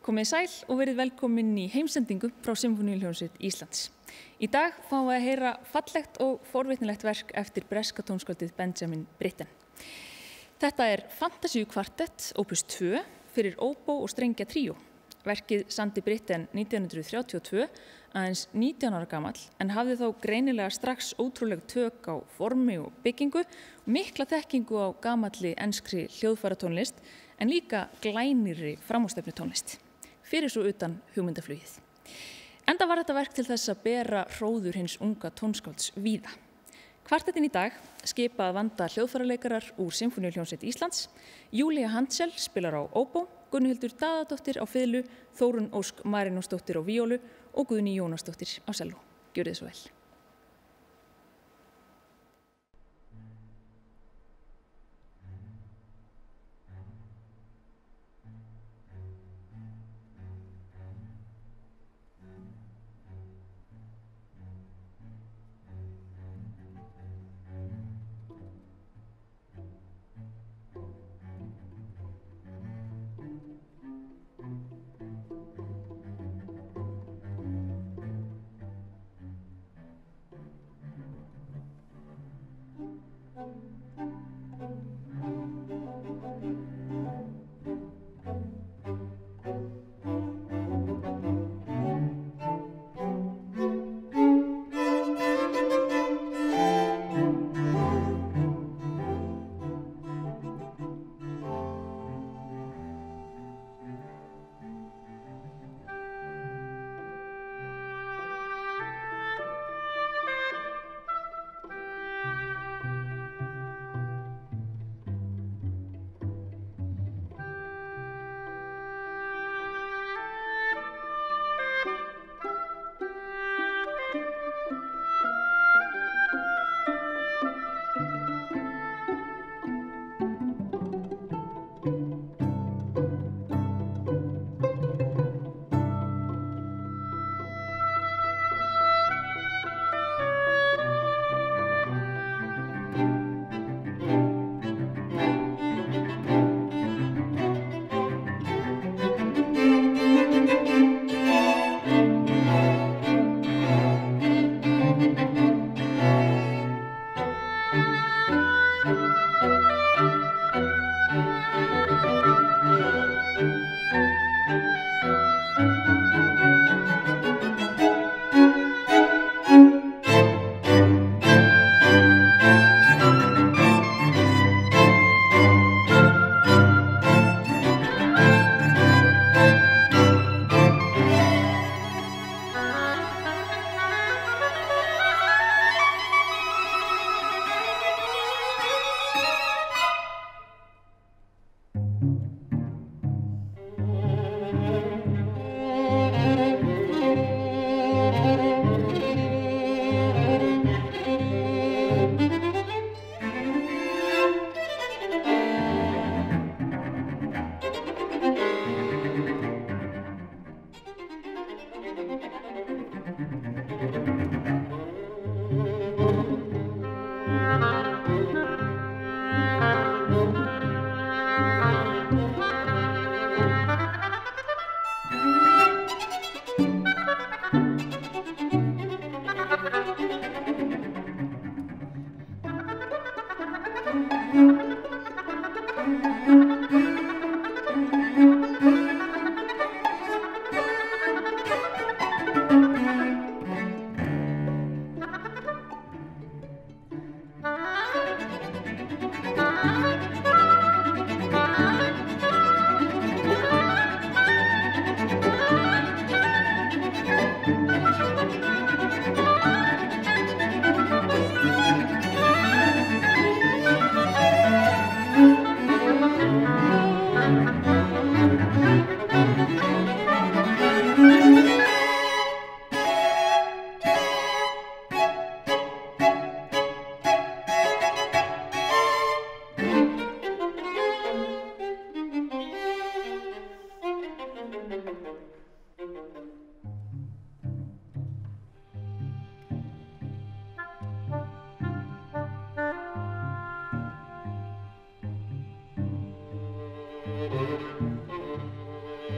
Komið sæl og verið velkomin í heimsendingu frá Symfóníuljónsveit Íslands. Í dag fáum við að heyra fallegt og forvitnilegt verk eftir breska tónskaldið Benjamin Britten. Þetta er Fantasíu kvartett opus 2 fyrir óbó og strengja tríu. Verkið sandi Britten 1932 aðeins 19 ára gammal en hafði þá greinilega strax ótrúleg tök á formi og byggingu mikla þekkingu á gamalli enskri hljóðfæratónlist en líka glænirri framústefni tónlist fyrir svo utan hugmyndaflugið. Enda var þetta verk til þess að bera hróður hins unga tónskálds víða. Kvartettin í dag skipað vanda hljóðfærarleikarar úr Symfóniuljónsveit Íslands, Júlia Hansel spilar á óbó, Gunnhildur Daðadóttir á fiðlu, Þórun Ósk Marinósdóttir á víólu og Guðni Jónasdóttir á selvo. Gjör þið svo vel.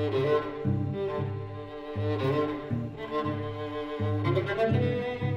Thank you.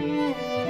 Música